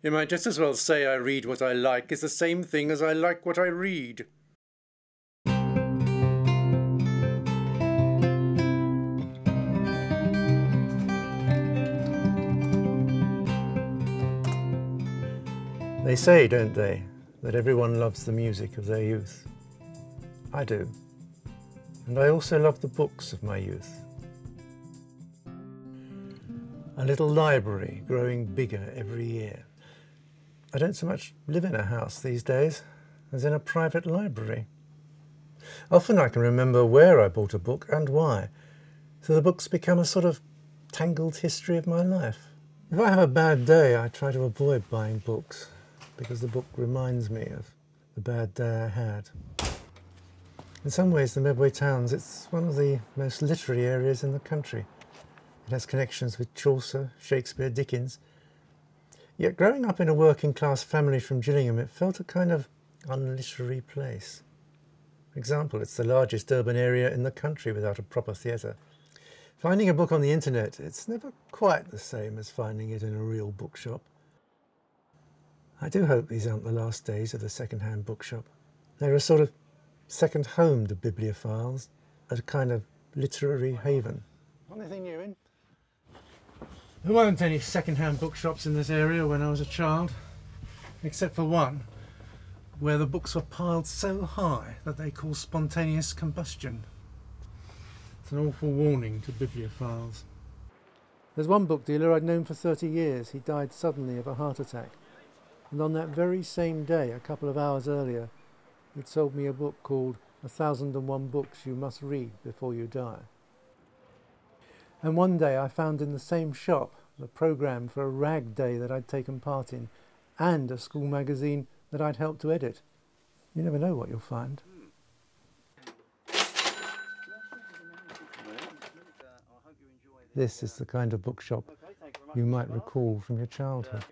You might just as well say I read what I like is the same thing as I like what I read. They say, don't they, that everyone loves the music of their youth. I do. And I also love the books of my youth. A little library growing bigger every year. I don't so much live in a house these days as in a private library. Often I can remember where I bought a book and why, so the books become a sort of tangled history of my life. If I have a bad day, I try to avoid buying books because the book reminds me of the bad day I had. In some ways, the Medway Towns, it's one of the most literary areas in the country. It has connections with Chaucer, Shakespeare, Dickens. Yet growing up in a working class family from Gillingham, it felt a kind of unliterary place. For example, it's the largest urban area in the country without a proper theatre. Finding a book on the internet, it's never quite the same as finding it in a real bookshop. I do hope these aren't the last days of the second-hand bookshop. They're a sort of second home to bibliophiles, a kind of literary haven. Anything new in? There weren't any second-hand bookshops in this area when I was a child, except for one, where the books were piled so high that they caused spontaneous combustion. It's an awful warning to bibliophiles. There's one book dealer I'd known for 30 years. He died suddenly of a heart attack and on that very same day, a couple of hours earlier, he'd sold me a book called A Thousand and One Books You Must Read Before You Die. And one day I found in the same shop the programme for a rag day that I'd taken part in and a school magazine that I'd helped to edit. You never know what you'll find. This is the kind of bookshop you might recall from your childhood.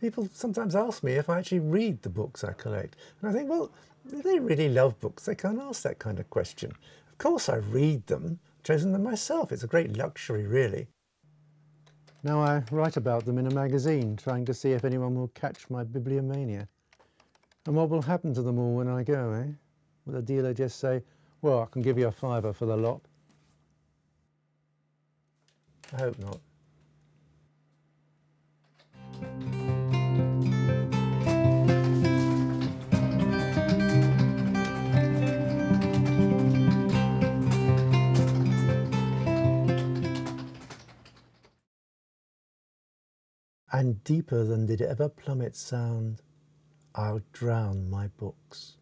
People sometimes ask me if I actually read the books I collect. And I think, well, they really love books, they can't ask that kind of question. Of course I read them, chosen them myself. It's a great luxury, really. Now I write about them in a magazine, trying to see if anyone will catch my bibliomania. And what will happen to them all when I go, eh? Will the dealer just say, well, I can give you a fiver for the lot? I hope not. And deeper than did ever plummet sound, I'll drown my books.